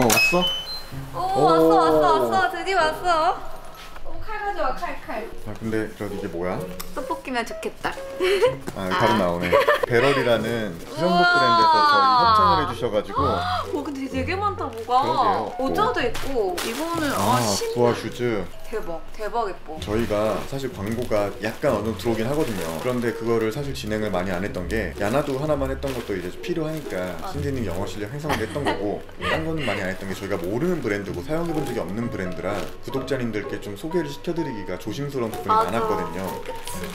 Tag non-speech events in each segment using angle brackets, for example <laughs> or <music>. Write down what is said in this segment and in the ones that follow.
어 왔어? 오, 왔어 왔어 왔어 드디어 왔어. 오, 칼 가져와 칼 칼. 아 근데 저 이게 뭐야? 떡볶이면 좋겠다. 아 바로 나오네 배럴이라는 수영복 우와. 브랜드에서 저희 협찬을 해주셔가지고 오 근데 되게 많다 뭐가. 그러게요. 모자도 있고 이거는 아, 아쿠아 슈즈 대박 대박 예뻐. 저희가 사실 광고가 약간 어느 정도 들어오긴 하거든요 그런데 그거를 사실 진행을 많이 안 했던 게 야나도 하나만 했던 것도 이제 필요하니까 신디님 영어 실력 향상을 했던 거고 딴 거는 많이 안 했던 게 저희가 모르는 브랜드고 사용해본 적이 없는 브랜드라 구독자님들께 좀 소개를 시켜드리 기가 조심스러운 부분이 맞아. 많았거든요 그치.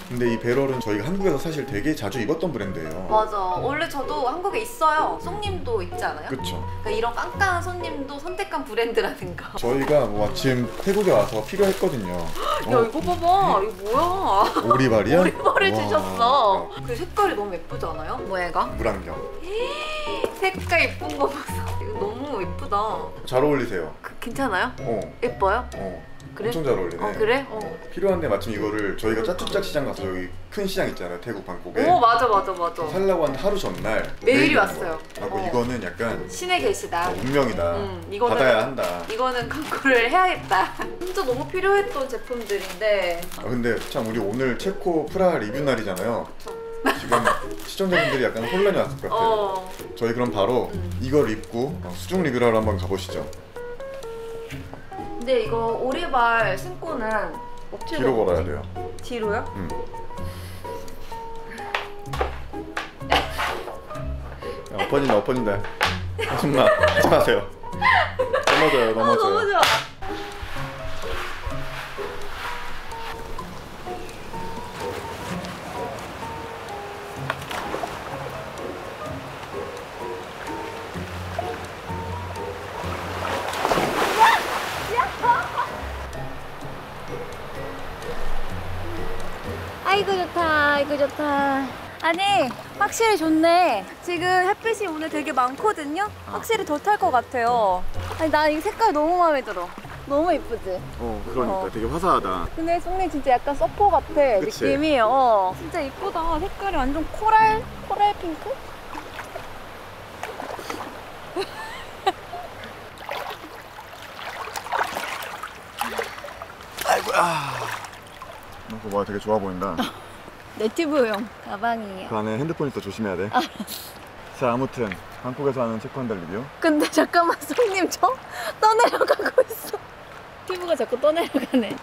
근데 이 베럴은 저희가 한국에서 사실 되게 자주 입었던 브랜드예요 맞아. 원래 저도 한국에 있어요. 손님도 있지 않아요? 그쵸 그러니까 이런 깐깐한 손님도 선택한 브랜드라든가. <laughs> 저희가 뭐 마침 태국에 와서 필요했거든요 <gasps> 야 어, 이거 봐봐 이거 뭐야? <laughs> 오리발이야? 머리머리 와. 주셨어. 그 색깔이 너무 예쁘지 않아요? 뭐애가? 물안경 <gasps> 색깔 예쁜 거 봐서 이거 너무 예쁘다. 잘 어울리세요 그, 괜찮아요? 어, 예뻐요? 어. 그래? 엄청 잘 어울리네 어 그래? 어. 필요한데 마침 이거를 저희가 짜투짝 시장 가서 여기 큰 시장 있잖아요 태국 방콕에 오 맞아 맞아 맞아. 살라고 한 하루 전날 메일이 온 왔어요. 하고 어. 이거는 약간 신에 계시다. 어, 운명이다 음, 이거는- 받아야 한다 이거는 광고를 해야겠다. <laughs> 진짜 너무 필요했던 제품들인데. 아, 근데 참 우리 오늘 체코 프라 리뷰 날이잖아요 지금 <laughs> 시청자분들이 약간 혼란이 왔을 것 같아요 어. 저희 그럼 바로 음. 이걸 입고 어, 수중 리뷰를 하러 한번 가보시죠 근데 이거 오리발 신고는 어떻게 뒤로 걸어야? 돼요 뒤로요? 음. 야, 엎어진다 엎어진다 하지마 하지 마세요 넘어져요 아 넘어져요 너무 좋아. 아이고 좋다 아이고 좋다. 아니 확실히 좋네. 지금 햇빛이 오늘 되게 많거든요? 확실히 더 탈 것 같아요. 아니 나이 색깔 너무 마음에 들어. 너무 예쁘지? 어 그러니까. 어. 되게 화사하다. 근데 송님 진짜 약간 서퍼 같아 그치? 느낌이. 어. 진짜 이쁘다. 색깔이 완전 코랄 코랄 핑크? 어, 그거 봐 되게 좋아 보인다. <laughs> 네티브용 가방이에요. 그 안에 핸드폰 있어 조심해야 돼. <laughs> 자 아무튼 한국에서 하는 한달 리뷰. 근데 잠깐만 <laughs> 송님 저? 떠내려가고 있어. 피부가 자꾸 떠내려가네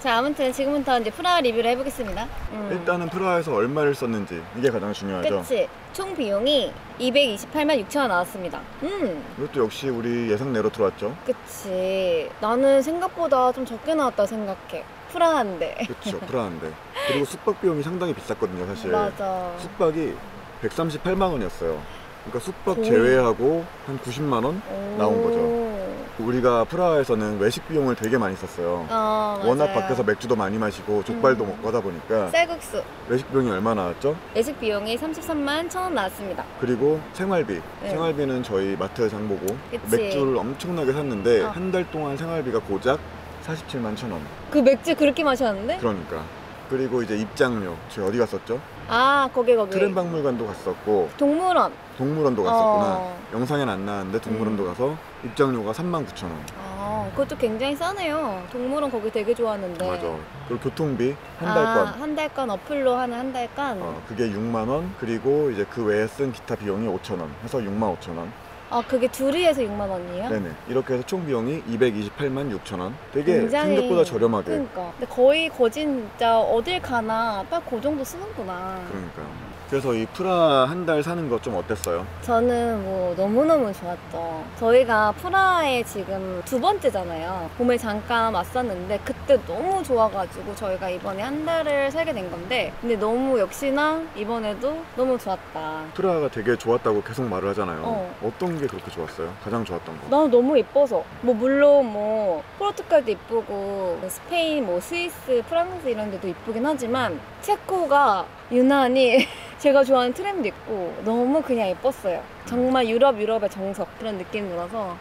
자 아무튼 지금부터 이제 프라 리뷰를 해보겠습니다 음. 일단은 프라하에서 얼마를 썼는지 이게 가장 중요하죠. 그치 총 비용이 228만 6천 원 나왔습니다 음 이것도 역시 우리 예상내로 들어왔죠. 그치 나는 생각보다 좀 적게 나왔다 생각해 프라한데 그렇죠 <laughs> 프라한데. 그리고 숙박 비용이 상당히 비쌌거든요 사실. 맞아 숙박이 138만 원이었어요. 그러니까 숙박. 제외하고 한 90만 원 나온 거죠. 오. 우리가 프라하에서는 외식 비용을 되게 많이 썼어요. 어. 워낙 밖에서 맥주도 많이 마시고 족발도 음. 먹고 하다 보니까 쌀국수 외식 비용이 얼마 나왔죠? 외식 비용이 33만 천 원 나왔습니다 그리고 생활비. 네. 생활비는 저희 마트 장 보고 그치. 맥주를 엄청나게 샀는데 어. 한달 동안 생활비가 고작 47만 천 원. 그 맥주 그렇게 마셨는데? 그러니까. 그리고 이제 입장료. 저희 어디 갔었죠? 아 거기 거기 트램박물관도 갔었고 동물원 동물원도 갔었구나. 어. 영상엔 안 나왔는데 동물원도 음. 가서 입장료가 3만 9천 원. 아 그것도 굉장히 싸네요 동물원 거기 되게 좋아하는데 맞아. 그리고 교통비 한 달권. 아, 한 달간 어플로 하는 한 달간 어, 그게 6만 원. 그리고 이제 그 외에 쓴 기타 비용이 5천 원. 해서 6만 5천 원. 아 그게 둘이 해서 6만 원이에요? 네네. 이렇게 해서 총 비용이 228만 6천 원. 되게 굉장히- 생각보다 저렴하게. 그러니까 근데 거의 거진 진짜 어딜 가나 딱 그 정도 쓰는구나 그러니까요. 그래서 이 프라하 한 달 사는 거 좀 어땠어요? 저는 뭐 너무너무 좋았죠. 저희가 프라하에 지금 두 번째잖아요. 봄에 잠깐 왔었는데 그때 너무 좋아가지고 저희가 이번에 한 달을 살게 된 건데 근데 너무 역시나 이번에도 너무 좋았다. 프라하가 되게 좋았다고 계속 말을 하잖아요. 어. 어떤 게 그렇게 좋았어요? 가장 좋았던 거? 난 너무 예뻐서 뭐 물론 뭐 포르투갈도 이쁘고 스페인 뭐 스위스 프랑스 이런 데도 이쁘긴 하지만 체코가 유난히 <laughs> 제가 좋아하는 트램도 있고 너무 그냥 예뻤어요 정말 유럽 유럽의 정석 그런 느낌이 들어서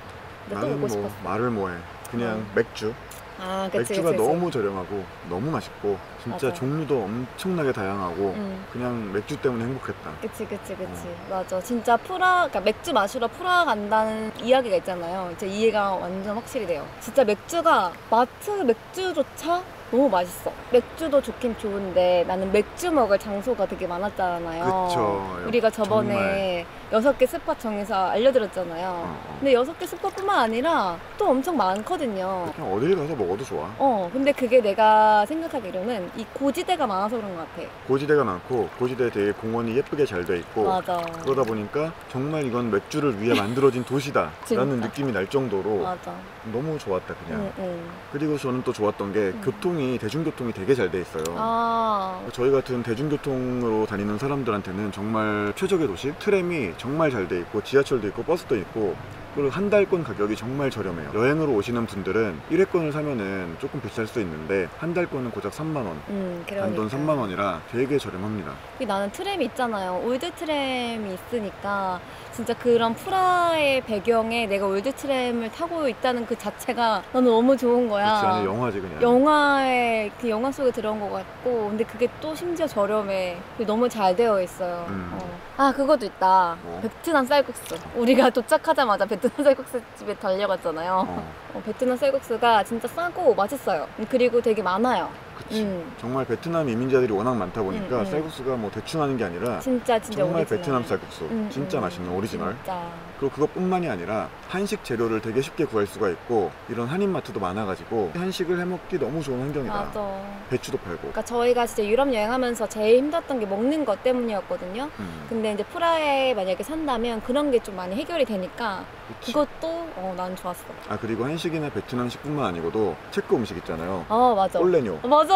근데 또 나는 오고 뭐 싶었어 말을 뭐해. 그냥 어. 맥주. 아, 그치, 맥주가 그치, 그치. 너무 저렴하고 너무 맛있고 진짜 맞아. 종류도 엄청나게 다양하고 음. 그냥 맥주 때문에 행복했다. 그치 그치 그치 어. 맞아 진짜 프라하 그러니까 맥주 마시러 프라하 간다는 이야기가 있잖아요 이제 이해가 완전 확실히 돼요 진짜 맥주가 마트 맥주조차 너무 맛있어 맥주도 좋긴 좋은데 나는 맥주 먹을 장소가 되게 많았잖아요 그쵸. 우리가 저번에 여섯 개 spot 정해서 알려드렸잖아요 어, 어. 근데 여섯 개 spot뿐만 아니라 또 엄청 많거든요 그냥 어딜 가서 먹어도 좋아. 어 근데 그게 내가 생각하기로는 이 고지대가 많아서 그런 것 같아 고지대가 많고 고지대에 되게 공원이 예쁘게 잘 돼 있고 맞아 그러다 보니까 정말 이건 맥주를 위해 만들어진 도시다라는. <laughs> 느낌이 날 정도로 맞아 너무 좋았다 그냥. 응, 응. 그리고 저는 또 좋았던 게 음. 교통이 대중교통이 되게 잘 돼 있어요. 아 저희 같은 대중교통으로 다니는 사람들한테는 정말 최적의 도시 트램이 정말 잘 돼 있고 지하철도 있고 버스도 있고 그리고 한 달권 가격이 정말 저렴해요 여행으로 오시는 분들은 1회권을 사면은 조금 비쌀 수 있는데 한 달권은 고작 3만 원 음. 단돈 3만 원이라 되게 저렴합니다 그 나는 트램이 있잖아요. old tram이 있으니까 진짜 그런 프라하의 배경에 내가 old tram을 타고 있다는 그 자체가 나는 너무 좋은 거야. 안에 영화지 그냥 영화에 그 영화 속에 들어온 것 같고 근데 그게 또 심지어 저렴해. 너무 잘 되어 있어요. 음. 어. 아 그것도 있다. 뭐? 베트남 쌀국수. 우리가 도착하자마자 베트남 쌀국수 집에 달려갔잖아요. 어, 어, 베트남 쌀국수가 진짜 싸고 맛있어요. 그리고 되게 많아요. 음. 정말 베트남 이민자들이 워낙 많다 보니까 음, 음. 쌀국수가 뭐 대충 하는 게 아니라 진짜 진짜 정말 오리지널. 베트남 쌀국수 음, 진짜 음. 맛있는 오리지널 진짜. 그리고 그것뿐만이 아니라 한식 재료를 되게 쉽게 구할 수가 있고 이런 한인마트도 많아가지고 한식을 해먹기 너무 좋은 환경이다 맞아. 배추도 팔고 그러니까 저희가 진짜 유럽 여행하면서 제일 힘들었던 게 먹는 것 때문이었거든요. 음, 근데 이제 프라하에 만약에 산다면 그런 게 좀 많이 해결이 되니까 그치. 그것도 어, 난 좋았어. 아 그리고 한식이나 베트남식뿐만 아니고도 체코 음식 있잖아요 어 맞아. 꼴레뇨 어, 맞아.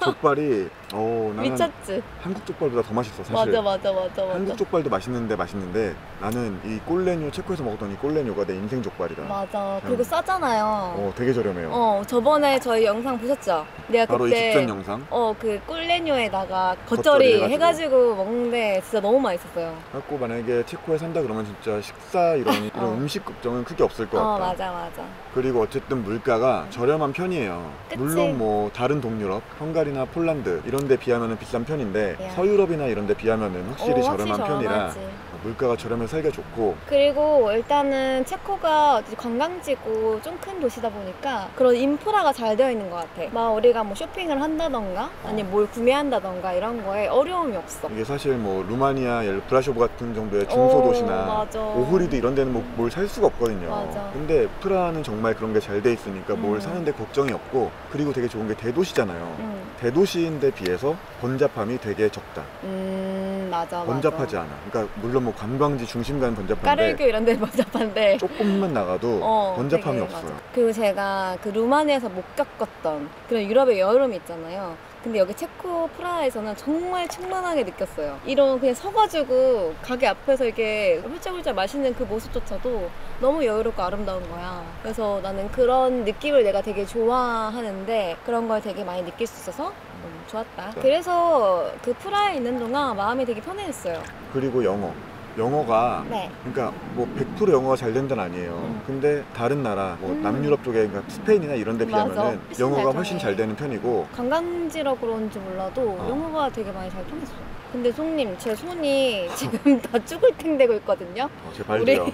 족발이 어 나는 미쳤지. 한국 족발보다 더 맛있어 사실 맞아 맞아 맞아 맞아. 한국 족발도 맛있는데 맛있는데 나는 이 꼴레뇨 체코에서 먹었던 이 꼴레뇨가 내 인생 족발이다 맞아. 그리고 음. 싸잖아요. 어 되게 저렴해요 어 저번에 저희 영상 보셨죠? 내가 바로 이 그때 직전 영상 어그 꿀레뇨에다가 겉절이 겉절이 해가지고. 먹는데 진짜 너무 맛있었어요. 갖고 만약에 체코에 산다 그러면 진짜 식사 이런, <laughs> 이런 어. 음식 걱정은 크게 없을 것어 같다 맞아 맞아. 그리고 어쨌든 물가가 저렴한 편이에요. 그치. 물론 뭐 다른 동유럽, 헝가리나 폴란드 이런 데 비하면 비싼 편인데 야. 서유럽이나 이런 데 비하면 확실히 어, 저렴한 확실히 편이라. 물가가 저렴해서 살기가 좋고 그리고 일단은 체코가 관광지고 좀 큰 도시다 보니까 그런 인프라가 잘 되어 있는 것 같아. 막 우리가 뭐 쇼핑을 한다던가 아니면 뭘 구매한다던가 이런 거에 어려움이 없어. 이게 사실 뭐 루마니아, 예를 브라쇼브 같은 정도의 오, 중소도시나 맞아. 오흐리드 이런 데는 뭐 뭘 살 수가 없거든요. 맞아. 근데 프라하는 정말 그런 게 잘 돼 있으니까 뭘 음. 사는데 걱정이 없고 그리고 되게 좋은 게 대도시잖아요. 음, 대도시인데 비해서 번잡함이 되게 적다. 음 맞아. 번잡하지. 않아. 그러니까 물론 뭐 관광지 중심가는 번잡한데 까를교 이런 데 <laughs> 번잡한데. 조금만 나가도 어, 번잡함이 되게, 없어요. 맞아. 그리고 제가 그 루마니아에서 못 겪었던 그런 유럽의 여름이 있잖아요. 근데 여기 체코 프라하에서는 정말 충만하게 느꼈어요. 이런 그냥 서가지고 가게 앞에서 이렇게 훌쩍훌쩍 마시는 그 모습조차도 너무 여유롭고 아름다운 거야. 그래서 나는 그런 느낌을 내가 되게 좋아하는데 그런 걸 되게 많이 느낄 수 있어서 너무 좋았다. 네. 그래서 그 프라하에 있는 동안 마음이 되게 편해졌어요. 그리고 영어. 영어가 네. 그러니까 뭐 100% 영어가 잘 된다는 아니에요. 음. 근데 다른 나라 뭐 음. 남유럽 쪽에 그러니까 스페인이나 이런 데. 비하면은 영어가 잘 훨씬. 잘 되는 편이고 관광지라 그런지 몰라도 어. 영어가 되게 많이 잘 통했어. 근데 송님, 제 손이 지금 <laughs> 다 죽을 탱 되고 있거든요. 어, 제 발도요.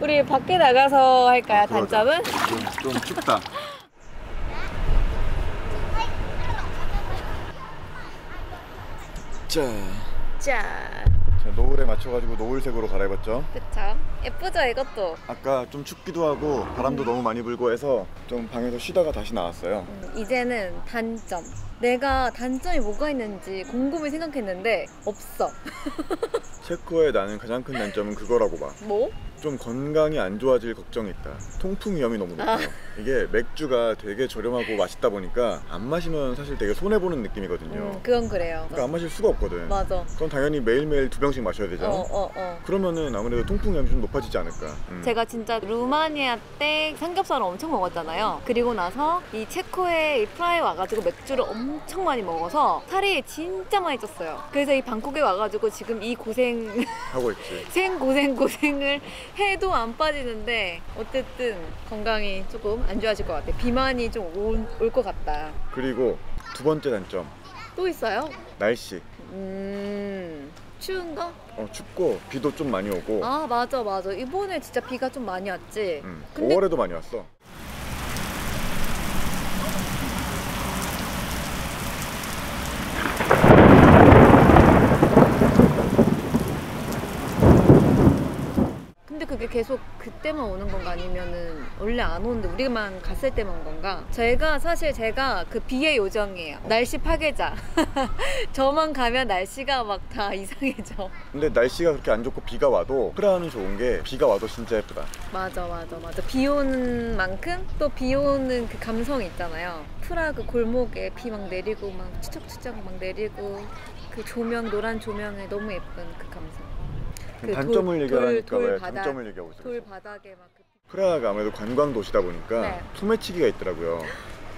우리 <laughs> 밖에 나가서 할까요, 어. 단점은? 좀, 좀 춥다. <laughs> 자, 자, 자 노을에 맞춰가지고 노을색으로 갈아입었죠. 그쵸. 예쁘죠, 이것도? 아까 좀 춥기도 하고 바람도 너무 많이 불고 해서 좀 방에서 쉬다가 다시 나왔어요. 음, 이제는 단점. 내가 단점이 뭐가 있는지 곰곰이 생각했는데, 없어. <laughs> 체코에 나는 가장 큰 단점은 그거라고 봐. 뭐? 좀 건강이 안 좋아질 걱정이 있다. 통풍 위험이 너무 높아요. 이게 맥주가 되게 저렴하고 맛있다 보니까 안 마시면 사실 되게 손해 보는 느낌이거든요. 음, 그건 그래요. 그러니까 안 마실 수가 없거든. 맞아. 그럼 당연히 매일매일 두 병씩 마셔야 되잖아. 어, 어, 어. 그러면은 아무래도 통풍 위험이 좀 높아지지 않을까. 음. 제가 진짜 루마니아 때 삼겹살을 엄청 먹었잖아요. 그리고 나서 이 체코에 이 프라하에 와가지고 맥주를 엄청 많이 먹어서 살이 진짜 많이 쪘어요. 그래서 이 방콕에 와가지고 지금 이 고생, 하고 있지. <laughs> 생 고생 고생을 해도 안 빠지는데 어쨌든 건강이 조금 안 좋아질 것 같아. 비만이 좀 올 것 같다. 그리고 두 번째 단점 또 있어요? 날씨. 음 추운 거? 어, 춥고 비도 좀 많이 오고. 아 맞아 맞아. 이번에 진짜 비가 좀 많이 왔지. 음, 근데 5월에도 많이 왔어. 그게 계속 그때만 오는 건가 아니면은 원래 안 오는데 우리만 갔을 때만 온 건가? 제가 사실 제가 그 비의 요정이에요. 날씨 파괴자. <laughs> 저만 가면 날씨가 막 다 <laughs> 이상해져. 근데 날씨가 그렇게 안 좋고 비가 와도 프라하는 좋은 게 비가 와도 진짜 예쁘다. 맞아 맞아 맞아. 비 오는 만큼 또 비 오는 그 감성이 있잖아요. 프라하 그 골목에 비 막 내리고 막 추적추적 막 내리고 그 조명 노란 조명에 너무 예쁜 그 감성. 그 단점을 돌- 얘기하니까 돌- 돌 왜 바닥, 장점을 얘기하고 있어요? 돌 바닥에 막 그... 프라하가 아무래도 관광 도시다 보니까 네. 소매치기가 있더라고요.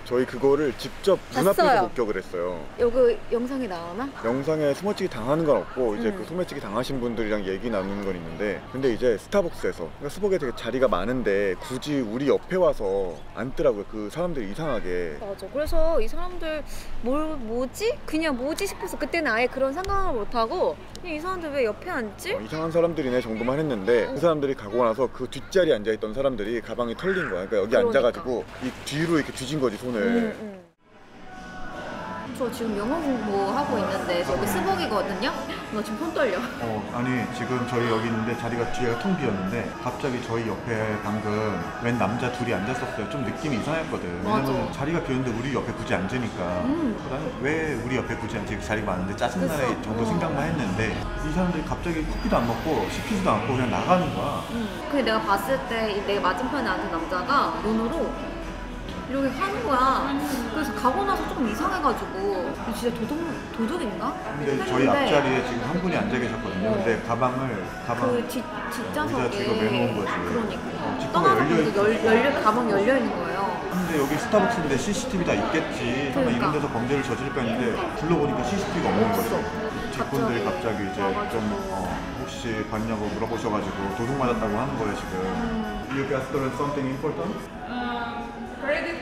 저희 그거를 직접 눈앞에서 봤어요. 목격을 했어요. 여기 영상에 나오나? 영상에 소매치기 당하는 건 없고 이제 음. 그 소매치기 당하신 분들이랑 얘기 나누는 건 있는데 근데 이제 스타벅스에서 그러니까 스벅에 되게 자리가 많은데 굳이 우리 옆에 와서 앉더라고요. 그 사람들이 이상하게 맞아. 그래서 이 사람들 뭘 뭐지? 그냥 뭐지 싶어서 그때는 아예 그런 생각을 못 하고 이 사람들 왜 옆에 앉지? 어, 이상한 사람들이네 정도만 했는데 그 사람들이 가고 나서 그 뒷자리에 앉아있던 사람들이 가방이 털린 거야. 그러니까 여기 그러니까. 앉아가지고 이 뒤로 이렇게 뒤진 거지 손 을. 음, 음. 저 지금 영어 공부하고 있는데 저기 스벅이거든요. 나 지금 손 떨려. 어, 아니 지금 저희 여기 있는데 자리가 뒤에가 텅 비었는데 갑자기 저희 옆에 방금 웬 남자 둘이 앉았었어요. 좀 느낌이 이상했거든. 맞아. 왜냐면 자리가 비었는데 우리 옆에 굳이 앉으니까 음. 나는 왜 우리 옆에 굳이 앉지 자리가 많은데 그쵸. 정도 어. 생각만 했는데 이 사람들이 갑자기 커피도 안 먹고 시키지도 않고 그냥 나가는 거야. 음. 근데 내가 봤을 때이 내가 맞은편에 앉은 남자가 눈으로 이렇게 하는 거야. 그래서 가고 나서 조금 이상해가지고 이거 진짜 도둑 도둑인가? 근데 저희 했는데 앞자리에 지금 한 분이 앉아 계셨거든요. 어. 근데 가방을 가방 그 뒷, 뒷좌석에 의자 뒤로 내놓은 거지. 그러니까 떠나서 열려 열, 열려 가방 열려 있는 거예요. 근데 여기 스타벅스인데 CCTV 다 있겠지. 그러니까. 이런 데서 범죄를 저질까 했는데 불러보니까 CCTV가 없는 거죠. 직원들이 갑자기 갑자기 이제 와가지고. 좀 어, 혹시 봤냐고 물어보셔가지고 도둑 맞았다고 하는 거예요 지금. 음. You got stolen something important? Um, credit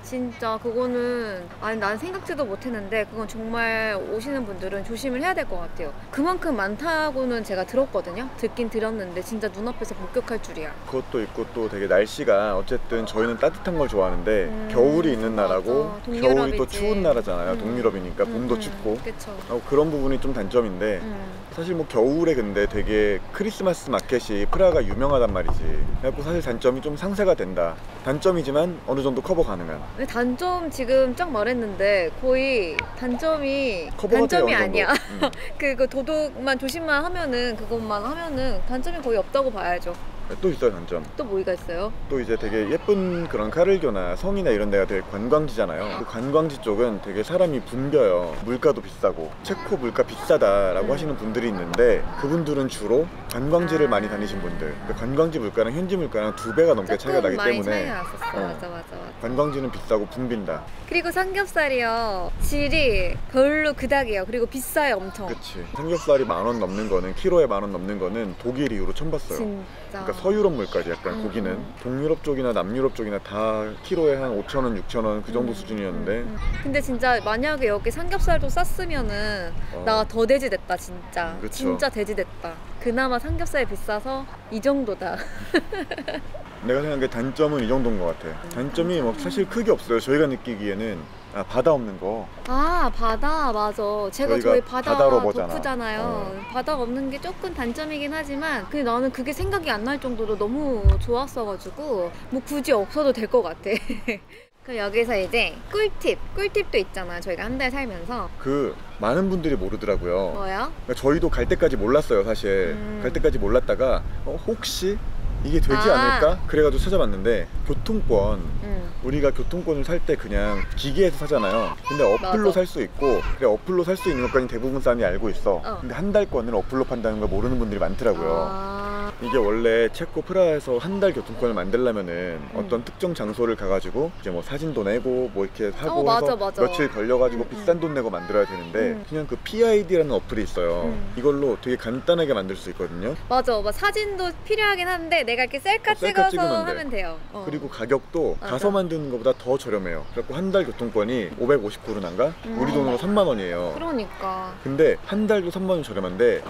진짜 그거는 아니 난 생각지도 못했는데 그건 정말 오시는 분들은 조심을 해야 될 것 같아요. 그만큼 많다고는 제가 들었거든요. 듣긴 들었는데 진짜 눈앞에서 목격할 줄이야. 그것도 있고 또 되게 날씨가 어쨌든 저희는 따뜻한 걸 좋아하는데 음, 겨울이 있는. 나라고. 겨울이 또 추운 나라잖아요. 음. 동유럽이니까 봄도 음, 춥고 그쵸. 어, 그런 부분이 좀 단점인데 음. 사실 뭐 겨울에 근데 되게 크리스마스 마켓이 프라가 유명하단 말이지. 그래갖고 사실 단점이 좀 상쇄가 된다. 단점이지만 어느 정도 커버 가능한. 단점 지금 쫙 말했는데 거의 단점이 단점이. 아니야. 음. <laughs> 그거 도둑만 조심만 하면은 그것만 하면은 단점이 거의 없다고 봐야죠. 또 있어요 단점. 또 뭐가 있어요? 또 이제 되게 예쁜 그런 카를교나 성이나 이런 데가 되게 관광지잖아요. 그 관광지 쪽은 되게 사람이 붐벼요. 물가도 비싸고 체코 물가 비싸다라고 음. 하시는 분들이 있는데 그분들은 주로 관광지를 아. 많이 다니신 분들. 그 관광지 물가랑 현지 물가랑 두 배가 넘게 차이가 나기 많이 때문에 차이가 났었어. 어. 맞아 맞아 맞아. 관광지는 비싸고 붐빈다. 그리고 삼겹살이요 질이 별로 그닥이에요. 그리고 비싸요 엄청. 그치. 삼겹살이 만 원 넘는 거는 키로에 만 원 넘는 거는 독일 이후로 처음 봤어요. 진짜. 그러니까 서유럽 물가지 약간 음, 고기는 음. 동유럽 쪽이나 남유럽 쪽이나 다 키로에 한 5천 원, 6천 원 그 정도 음, 수준이었는데 음, 음. 근데 진짜 만약에 여기 삼겹살도 쌌으면은 어, 나 더 돼지 됐다 진짜. 그쵸. 진짜 돼지 됐다. 그나마 삼겹살이 비싸서 이 정도다. <laughs> 내가 생각한 게 단점은 이 정도인 것 같아. 단점이 뭐 사실 크게 없어요. 저희가 느끼기에는 아, 바다 없는 거. 아 바다 맞아. 제가 저희 바다. 덕후잖아요. 어. 바다 없는 게 조금 단점이긴 하지만 근데 나는 그게 생각이 안 날 정도로 너무 좋았어가지고 뭐 굳이 없어도 될 것 같아. <laughs> 그럼 여기서 이제 꿀팁, 꿀팁도 있잖아. 저희가 한 달 살면서 그 많은 분들이 모르더라고요. 뭐요? 그러니까 저희도 갈 때까지 몰랐어요, 사실. 음. 갈 때까지 몰랐다가 어, 혹시 이게 되지 아. 않을까? 그래가지고 찾아봤는데 교통권 응. 우리가 교통권을 살 때 그냥 기계에서 사잖아요. 근데 어플로. 살 수 있고 그래 어플로 살 수 있는 것까지 대부분 사람이 알고 있어. 어. 근데 한 달권을 어플로 판다는 걸 모르는 분들이 많더라고요. 아, 이게 원래 체코 프라하에서 한 달 교통권을 만들려면은 음. 어떤 특정 장소를 가가지고 이제 뭐 사진도 내고 뭐 이렇게 하고 어, 맞아, 해서 맞아. 며칠 걸려가지고 음, 비싼 돈 내고 만들어야 되는데 음. 그냥 그 PID라는 어플이 있어요. 음. 이걸로 되게 간단하게 만들 수 있거든요. 맞아. 막 사진도 필요하긴 한데 내가 이렇게 셀카 어, 셀카 찍어서. 하면 돼요. 어. 그리고 가격도 맞아. 가서 만드는 것보다 더 저렴해요. 그래갖고 한 달 교통권이 550구르난가? 음. 우리 돈으로 3만 원이에요. 그러니까. 근데 한 달도 3만 원 저렴한데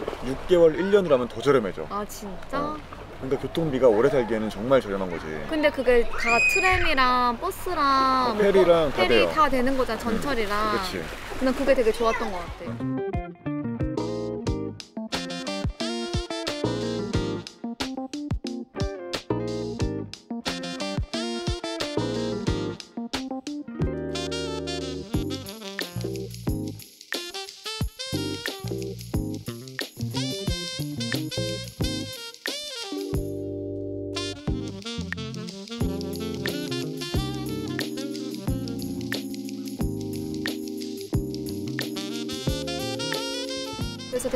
6개월 1년으로 하면 더 저렴해져. 아 진짜? 어. 그러니까 교통비가 오래 살기에는 정말 저렴한 거지. 근데 그게 다 트램이랑 버스랑 어, 뭐 페리랑 다 페리 돼요. 다 되는 거잖아 전철이랑. 그렇지. 난 그게 되게 좋았던 것 같아. 그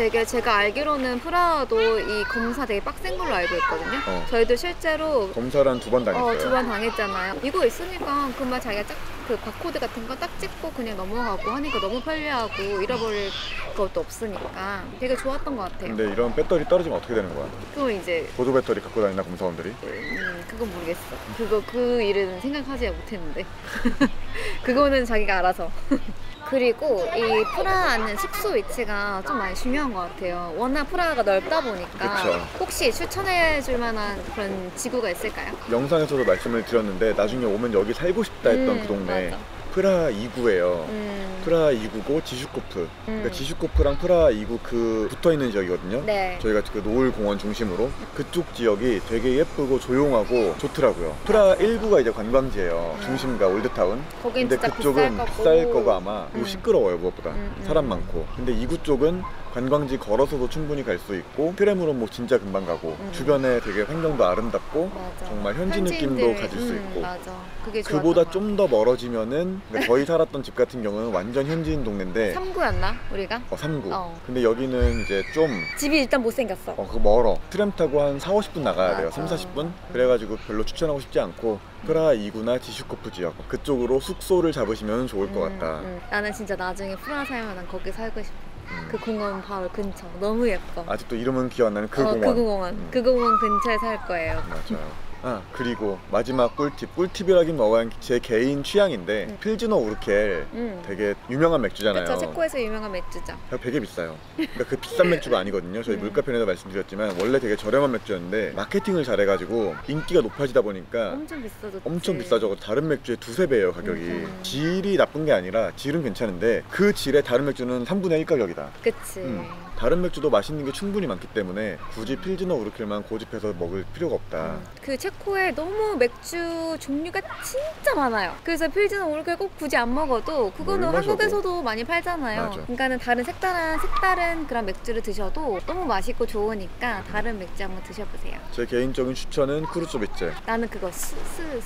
되게 제가 알기로는 프라하도 이 검사 되게 빡센 걸로 알고 있거든요. 어. 저희도 실제로 검사를 한 두 번 당했어요. 어, 두 번 당했잖아요. 이거 있으니까 그만 자기가 딱 그 바코드 같은 거 딱 찍고 그냥 넘어가고 하니까 너무 편리하고 잃어버릴 것도 없으니까 되게 좋았던 것 같아요. 근데 이런 배터리 떨어지면 어떻게 되는 거야? 그건 이제 보조 배터리 갖고 다니나 검사원들이? 음, 그건 모르겠어. 그거 그 일은 생각하지 못했는데 <laughs> 그거는 자기가 알아서. <laughs> 그리고 이 프라하는 숙소 위치가 좀 많이 중요한 것 같아요. 워낙 프라하가 넓다 보니까 그쵸. 혹시 추천해 줄 만한 그런 지구가 있을까요? 영상에서도 말씀을 드렸는데 나중에 오면 여기 살고 싶다 했던 음, 그 동네 맞아. 프라하 2구예요. 음, 프라하 2구고 지슈코프. 그러니까 음. 지슈코프랑 프라하 2구 그 붙어 있는 지역이거든요. 네. 저희가 그 노을 공원 중심으로 그쪽 지역이 되게 예쁘고 조용하고 좋더라고요. 프라하 1구가 이제 관광지예요. 중심가 old town. 거긴 근데 진짜 그쪽은 비쌀 거고. 비쌀 거가 아마 음. 시끄러워요 무엇보다 음, 음. 사람 많고 근데 2구 쪽은 관광지 걸어서도 충분히 갈 수 있고 트램으로 뭐 진짜 금방 가고 음. 주변에 되게 환경도 아름답고 맞아. 정말 현지 느낌도 현지인들, 가질 수 음, 있고 맞아. 그게 그보다 것좀더 멀어지면은 그러니까 저희 살았던 집 같은 경우는 완전 현지인 동네인데 <laughs> 같아. 3구였나 우리가? 어, 3구 어. 근데 여기는 이제 좀 집이 일단 못생겼어. 어, 그 멀어. 트램 타고 한 4, 50분 나가야 돼요. 맞아. 3, 40분? 그래가지고 별로 추천하고 싶지 않고 프라하 2구나 지슈코프 지역 그쪽으로 숙소를 잡으시면 좋을 것 음, 같다. 음. 나는 진짜 나중에 프라하 살면 난 거기 살고 싶어. 음. 그 공원 바로 근처. 너무 예뻐. 아직도 이름은 기억 안 나는 그 어, 공원. 그 공원. 음. 그 공원 근처에 살 거예요. 맞아요. 아 그리고 마지막 꿀팁. 꿀팁이라긴 뭐가 제 개인 취향인데 음. 필즈너 우르켈 음. 되게 유명한 맥주잖아요. 그쵸, 체코에서 유명한 맥주죠. 되게 비싸요. 그러니까 그 <laughs> 비싼 맥주가 아니거든요. 저희 음. 물가편에도 말씀드렸지만 원래 되게 저렴한 맥주였는데 마케팅을 잘해가지고 인기가 높아지다 보니까 엄청 비싸졌지. 엄청 비싸죠. 다른 맥주의 두세 배예요 가격이. 음. 질이 나쁜 게 아니라 질은 괜찮은데 그 질의 다른 맥주는 3분의 1 가격이다. 그치. 음. 다른 맥주도 맛있는 게 충분히 많기 때문에 굳이 필즈너 우르켈만 고집해서 먹을 필요가 없다. 음. 그 체코에 너무 맥주 종류가 진짜 많아요. 그래서 필즈너 우르켈 꼭 굳이 안 먹어도 그거는 물 마셔도. 한국에서도 많이 팔잖아요. 맞아. 그러니까는 다른 색다른 색다른 그런 맥주를 드셔도 너무 맛있고 좋으니까 다른 맥주 한번 드셔보세요. 제 개인적인 추천은 크루조비체. 나는 그거 스스스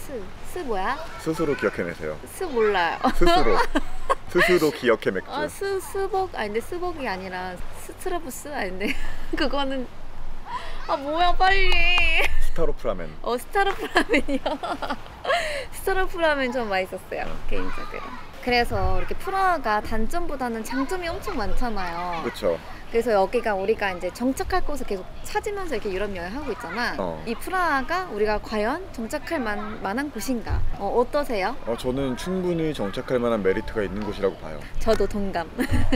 스 뭐야? 스스로 기억해내세요. 스 몰라요. 스스로. <laughs> 스스로 기억해 맥주. 아 스 스벅 아닌데 스벅이 아니라 스트라부스 아닌데 <laughs> 그거는 아 뭐야 빨리. 스타로프라멘. 어 스타로프라멘이요. <laughs> 스타로프라멘 좀 맛있었어요 개인적으로. 그래서 이렇게 프라하가 단점보다는 장점이 엄청 많잖아요. 그쵸. 그래서 여기가 우리가 이제 정착할 곳을 계속 찾으면서 이렇게 유럽 여행 하고 있잖아. 어. 이 프라하가 우리가 과연 정착할 만, 만한 곳인가? 어, 어떠세요? 어, 저는 충분히 정착할 만한 메리트가 있는 곳이라고 봐요. 저도 동감.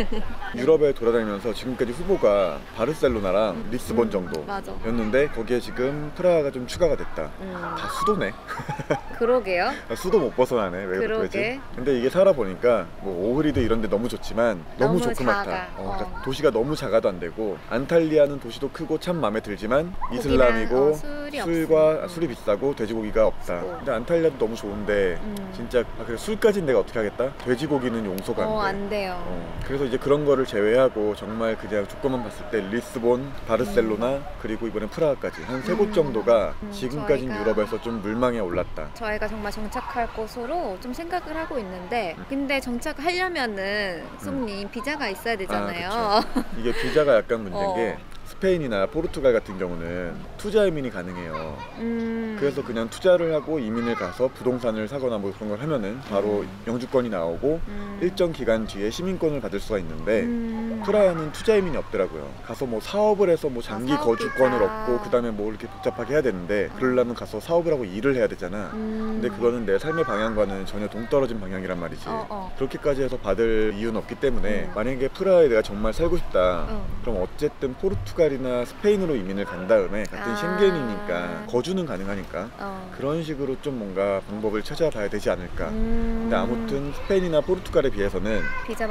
<laughs> 유럽에 돌아다니면서 지금까지 후보가 바르셀로나랑 리스본 음, 정도. 맞아. 였는데 거기에 지금 프라하가 좀 추가가 됐다. 음, 다 수도네. <laughs> 그러게요. 수도 못 벗어나네. 왜 그러게. 근데 이게 살아보니까 뭐 오흐리드 이런 데 너무 좋지만 너무, 너무 조그맣다. 어, 그러니까 어. 도시가 너무 작아도 안 되고 안탈리아는 도시도 크고 참 마음에 들지만 이슬람이고 어, 술이 술과 없으니까. 술이 비싸고 돼지고기가 없다. 없고. 근데 안탈리아도 너무 좋은데 음. 진짜 아, 그래 술까지는 내가 어떻게 하겠다? 돼지고기는 용서가 안 돼. 어, 안 돼요. 어, 그래서 이제 그런 거를 제외하고 정말 그냥 조건만 봤을 때 리스본, 바르셀로나 그리고 이번에 프라하까지 한 세곳 음. 정도가 음, 지금까지는 저희가- 유럽에서 좀 물망에 올랐다. 저희가 정말 정착할 곳으로 좀 생각을 하고 있는데 근데 정착하려면은 송님 비자가 있어야 되잖아요. 아, 이게 비자가 약간 문제인 어. 게 스페인이나 포르투갈 같은 경우는 투자 이민이 가능해요. 음. 그래서 그냥 투자를 하고 이민을 가서 부동산을 사거나 뭐 그런 걸 하면은 바로 음. 영주권이 나오고 음. 일정 기간 뒤에 시민권을 받을 수가 있는데 음. 프라하는 투자 이민이 없더라고요. 가서 뭐 사업을 해서 뭐 장기 아, 거주권을. 얻고 그다음에 뭐 이렇게 복잡하게 해야 되는데 그러려면 가서 사업을 하고 일을 해야 되잖아. 음. 근데 그거는 내 삶의 방향과는 전혀 동떨어진 방향이란 말이지. 어, 어. 그렇게까지 해서 받을 이유는 없기 때문에 음. 만약에 프라하에 내가 정말 살고 싶다. 어. 그럼 어쨌든 포르투갈 이나 스페인으로 이민을 간 다음에 같은 아. 쉥겐이니까 거주는 가능하니까 어. 그런 식으로 좀 뭔가 방법을 찾아봐야 되지 않을까. 음. 근데 아무튼 스페인이나 포르투갈에 비해서는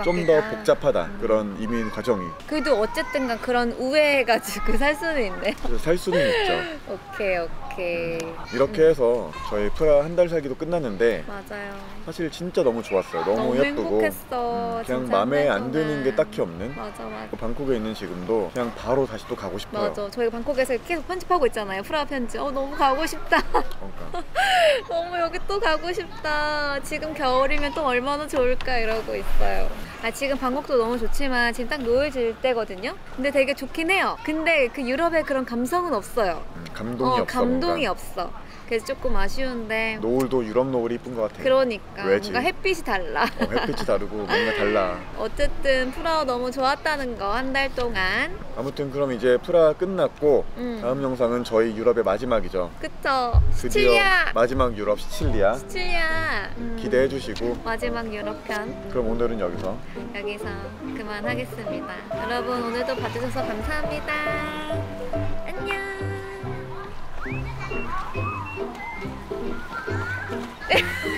좀 더. 복잡하다 음. 그런 이민 과정이 그래도 어쨌든간 그런 우회해가지고 살 수는 있네. 살 수는 있죠. <laughs> 오케이 오케이. 이렇게 해서 저희 프라 한 달 살기도 끝났는데 맞아요. 사실 진짜 너무 좋았어요. 너무, 너무 예쁘고 행복했어. 음, 그냥 마음에 한안달 드는 게. 딱히 없는 맞아 맞아. 방콕에 있는 지금도 그냥 바로 다시 또 가고 싶어요. 맞아. 저희가 방콕에서 계속 편집하고 있잖아요. 프라 편집. 어 너무 가고 싶다. 그러니까. <laughs> 너무 여기 또 가고 싶다. 지금 겨울이면 또 얼마나 좋을까 이러고 있어요. 아 지금 방콕도 너무 좋지만 지금 딱 노을 질 때거든요. 근데 되게 좋긴 해요. 근데 그 유럽의 그런 감성은 없어요. 음, 감동이 어, 없어. 감동이 뭔가. 없어. 그래서 조금 아쉬운데. 노을도 유럽 노을이 이쁜 것 같아. 그러니까 왜지? 뭔가 햇빛이 달라. 어, 햇빛이 다르고 뭔가 달라. <laughs> 어쨌든 프라하 너무 좋았다는 거 한 달 동안. 아무튼 그럼 이제 프라하 끝났고 음. 다음 영상은 저희 유럽의 마지막이죠. 그쵸. 시칠리아. 마지막 유럽 시칠리아 시칠리아. 음. 기대해 주시고 마지막 유럽 편 그럼 오늘은 여기서 여기서 그만하겠습니다. 여러분 오늘도 봐주셔서 감사합니다. 안녕. <laughs>